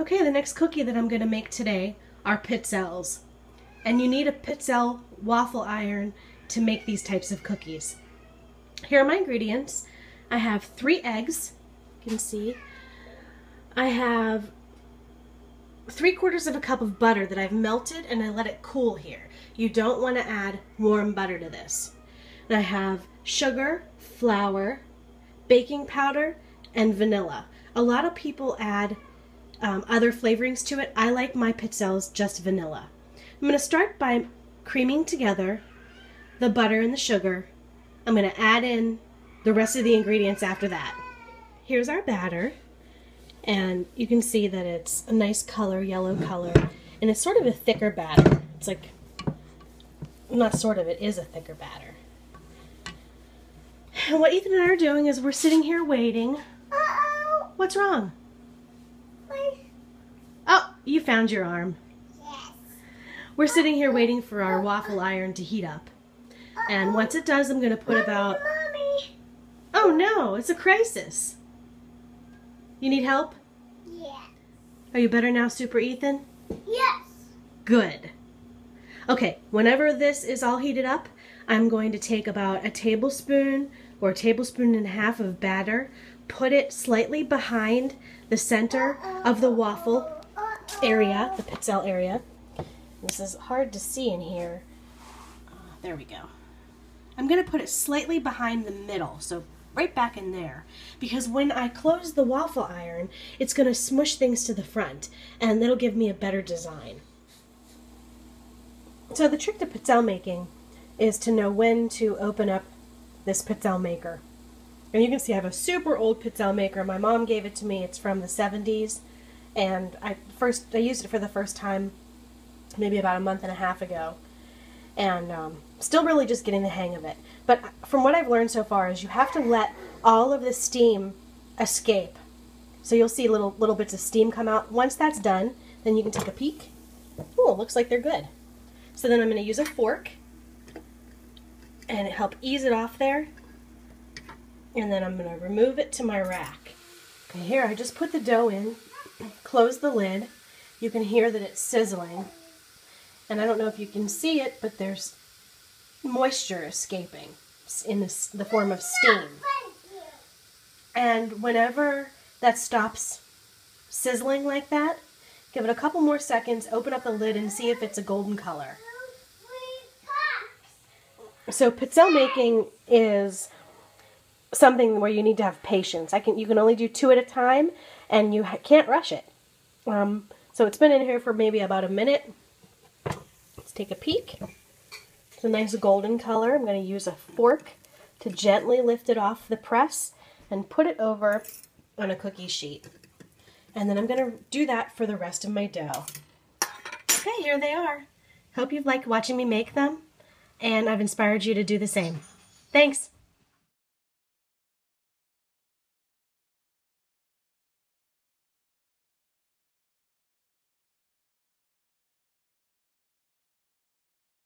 Okay, the next cookie that I'm going to make today are pizzelles. And you need a pizzelle waffle iron to make these types of cookies. Here are my ingredients. I have three eggs, you can see. I have three quarters of a cup of butter that I've melted and I let it cool here. You don't want to add warm butter to this. And I have sugar, flour, baking powder, and vanilla. A lot of people add um, other flavorings to it. I like my pizzelles just vanilla. I'm going to start by creaming together the butter and the sugar. I'm going to add in the rest of the ingredients after that. Here's our batter. And you can see that it's a nice color, yellow color. And it's sort of a thicker batter. It's like, not sort of, it is a thicker batter. And what Ethan and I are doing is we're sitting here waiting. Uh-oh. What's wrong? Found your arm. yes. We're sitting here waiting for our waffle iron to heat up. And once it does, I'm going to put about... Mommy. Oh no, it's a crisis. You need help? Yeah. Are you better now, Super Ethan? Yes. Good. Okay, whenever this is all heated up, I'm going to take about a tablespoon or a tablespoon and a half of batter, put it slightly behind the center of the waffle area, the pizzelle area. This is hard to see in here. Uh, there we go. I'm going to put it slightly behind the middle, so right back in there. Because when I close the waffle iron, it's going to smush things to the front, and that'll give me a better design. So the trick to pizzelle making is to know when to open up this pizzelle maker. And you can see I have a super old pizzelle maker. My mom gave it to me. It's from the 70s. And I first I used it for the first time maybe about a month and a half ago. And um, still really just getting the hang of it. But from what I've learned so far is you have to let all of the steam escape. So you'll see little little bits of steam come out. Once that's done, then you can take a peek. Oh, looks like they're good. So then I'm going to use a fork and help ease it off there. And then I'm going to remove it to my rack. Okay, here I just put the dough in, close the lid. You can hear that it's sizzling. And I don't know if you can see it, but there's moisture escaping in the, the form of steam. And whenever that stops sizzling like that, give it a couple more seconds, open up the lid and see if it's a golden color. So pizzelle making is something where you need to have patience. I can you can only do two at a time, and you can't rush it. Um, so it's been in here for maybe about a minute. Let's take a peek. It's a nice golden color. I'm going to use a fork to gently lift it off the press and put it over on a cookie sheet. And then I'm going to do that for the rest of my dough. Okay, here they are. Hope you've liked watching me make them, and I've inspired you to do the same. Thanks.